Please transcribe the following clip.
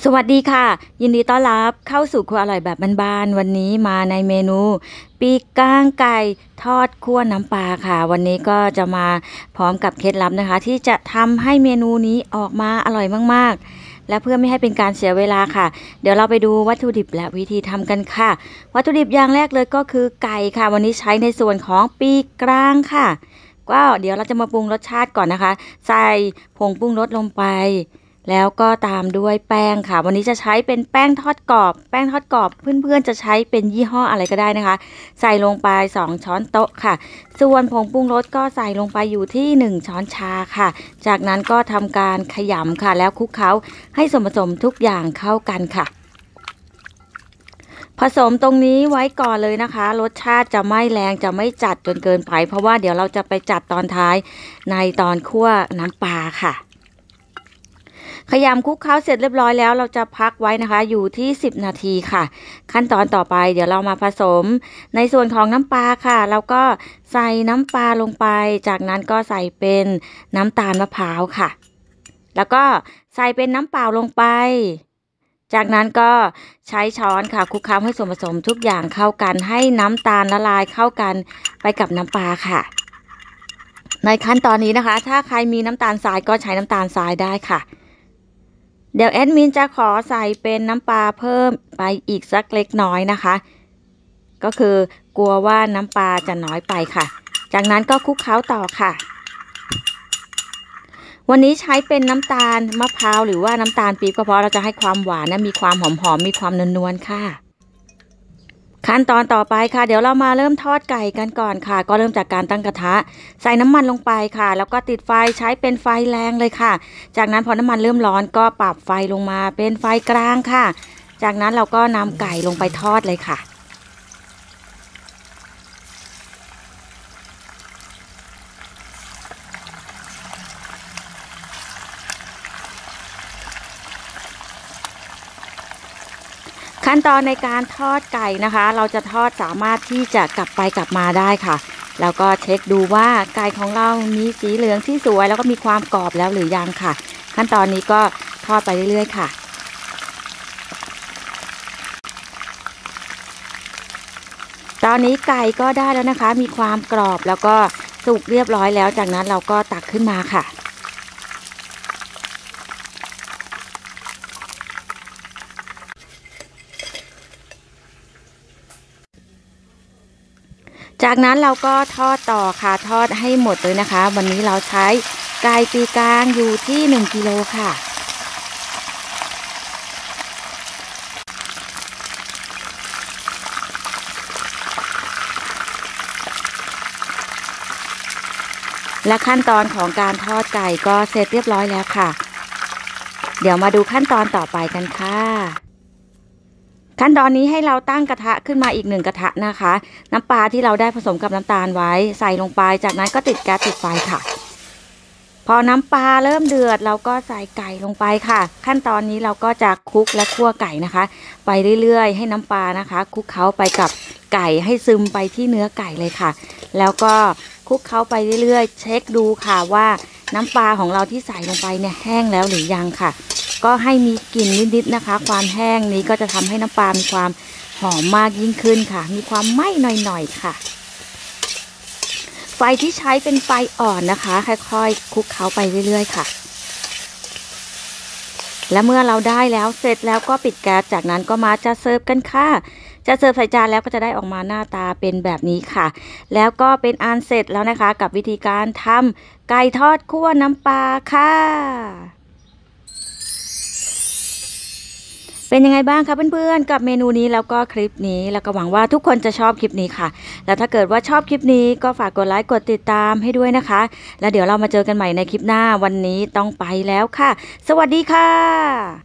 สวัสดีค่ะ ยินดีต้อนรับเข้าสู่ครัวอร่อยแบบบ้านๆวันนี้มาในเมนู ปีกก้างไก่ทอดคั่วน้ำปลาค่ะ วันนี้ก็จะมาพร้อมกับเคล็ดลับนะคะ ที่จะทำให้เมนูนี้ออกมาอร่อยมากๆ และเพื่อไม่ให้เป็นการเสียเวลาค่ะ เดี๋ยวเราไปดูวัตถุดิบและวิธีทำกันค่ะ วัตถุดิบอย่างแรกเลยก็คือไก่ค่ะ วันนี้ใช้ในส่วนของปีกกลางค่ะ ก็เดี๋ยวเราจะมาปรุงรสชาติก่อนนะคะ ใส่ผงปรุงรสลงไป แล้วก็ตามด้วยแป้งค่ะ วันนี้จะใช้เป็นแป้งทอดกรอบ แป้งทอดกรอบเพื่อนๆจะใช้เป็นยี่ห้ออะไรก็ได้นะคะ ใส่ลงไป 2 ช้อนโต๊ะค่ะ ส่วนผงปรุงรสก็ใส่ลงไปอยู่ที่ 1 ช้อนชาค่ะ จากนั้นก็ทำการขยำค่ะ แล้วคลุกเคล้าให้ส่วนผสมทุกอย่างเข้ากันค่ะผสมตรงนี้ไว้ก่อนเลยนะคะ รสชาติจะไม่แรงจะไม่จัดจนเกินไป เพราะว่าเดี๋ยวเราจะไปจัดตอนท้ายในตอนคั่วน้ำปลาค่ะ ขยำคลุกเคล้าเสร็จเรียบร้อยแล้วเราจะพักไว้นะคะ อยู่ที่ 10 นาทีค่ะ ขั้นตอนต่อไปเดี๋ยวเรามาผสม ในส่วนของน้ำปลาค่ะ เราก็ใส่น้ำปลาลงไป จากนั้นก็ใส่เป็นน้ำตาลมะพร้าวค่ะ แล้วก็ใส่เป็นน้ำเปล่าลงไป จากนั้นก็ใช้ช้อนค่ะคลุกเคล้าให้ส่วนผสมทุกอย่างเข้ากันให้น้ำตาลละลายเข้ากันไปกับน้ำปลาค่ะในขั้นตอนนี้นะคะ ถ้าใครมีน้ำตาลทรายก็ใช้น้ำตาลทรายได้ค่ะ เดี๋ยวแอดมินจะขอใส่เป็นน้ำปลาเพิ่มไปอีกสักเล็กน้อยนะคะ ก็คือกลัวว่าน้ำปลาจะน้อยไปค่ะ จากนั้นก็คลุกเคล้าต่อค่ะ วันนี้ใช้เป็นน้ำตาลมะพร้าวหรือว่าน้ำตาลปี๊บก็เพราะเราจะให้ความหวานนะมีความหอมๆมีความนวลๆค่ะ ขั้นตอนต่อไปค่ะ เดี๋ยวเรามาเริ่มทอดไก่กันก่อนค่ะ ก็เริ่มจากการตั้งกระทะ ใส่น้ำมันลงไปค่ะ แล้วก็ติดไฟใช้เป็นไฟแรงเลยค่ะ จากนั้นพอน้ำมันเริ่มร้อนก็ปรับไฟลงมาเป็นไฟกลางค่ะ จากนั้นเราก็นำไก่ลงไปทอดเลยค่ะ ขั้นตอนในการทอดไก่นะคะ เราจะทอดสามารถที่จะกลับไปกลับมาได้ค่ะ แล้วก็เช็คดูว่าไก่ของเรามีสีเหลืองที่สวย แล้วก็มีความกรอบแล้วหรือยังค่ะ ขั้นตอนนี้ก็ทอดไปเรื่อยๆค่ะตอนนี้ไก่ก็ได้แล้วนะคะ มีความกรอบแล้วก็สุกเรียบร้อยแล้ว จากนั้นเราก็ตักขึ้นมาค่ะ จากนั้นเราก็ทอดต่อค่ะทอดให้หมดเลยนะคะ วันนี้เราใช้ไก่ปีกลางอยู่ที่ 1กิโลค่ะ และขั้นตอนของการทอดไก่ก็เสร็จเรียบร้อยแล้วค่ะ เดี๋ยวมาดูขั้นตอนต่อไปกันค่ะ ขั้นตอนนี้ให้เราตั้งกระทะขึ้นมาอีกหนึ่งกระทะนะคะ น้ำปลาที่เราได้ผสมกับน้ำตาลไว้ใส่ลงไป จากนั้นก็ติดแก๊สติดไฟค่ะ พอน้ำปลาเริ่มเดือด เราก็ใส่ไก่ลงไปค่ะ ขั้นตอนนี้เราก็จะคลุกและคั่วไก่นะคะ ไปเรื่อยๆ ให้น้ำปลานะคะคลุกเคล้าไปกับไก่ให้ซึมไปที่เนื้อไก่เลยค่ะ แล้วก็คลุกเคล้าไปเรื่อยๆ เช็คดูค่ะว่าน้ำปลาของเราที่ใส่ลงไปเนี่ยแห้งแล้วหรือยังค่ะ ก็ให้มีกลิ่นนิดๆนะคะ ความแห้งนี้ก็จะทำให้น้ำปลามีความหอมมากยิ่งขึ้นค่ะ มีความไหม้หน่อยๆค่ะ ไฟที่ใช้เป็นไฟอ่อนนะคะ ค่อยๆคลุกเคล้าไปเรื่อยๆค่ะ และเมื่อเราได้แล้วเสร็จแล้วก็ปิดแก๊สจากนั้นก็มาจะเสิร์ฟกันค่ะจะเสิร์ฟใส่จานแล้วก็จะได้ออกมาหน้าตาเป็นแบบนี้ค่ะ แล้วก็เป็นอันเสร็จแล้วนะคะ กับวิธีการทำไก่ทอดคั่วน้ำปลาค่ะ เป็นยังไงบ้างคะเพื่อนๆ กับเมนูนี้แล้วก็คลิปนี้ แล้วก็หวังว่าทุกคนจะชอบคลิปนี้ค่ะ แล้วถ้าเกิดว่าชอบคลิปนี้ก็ฝากกดไลค์กดติดตามให้ด้วยนะคะ แล้วเดี๋ยวเรามาเจอกันใหม่ในคลิปหน้าวันนี้ต้องไปแล้วค่ะ สวัสดีค่ะ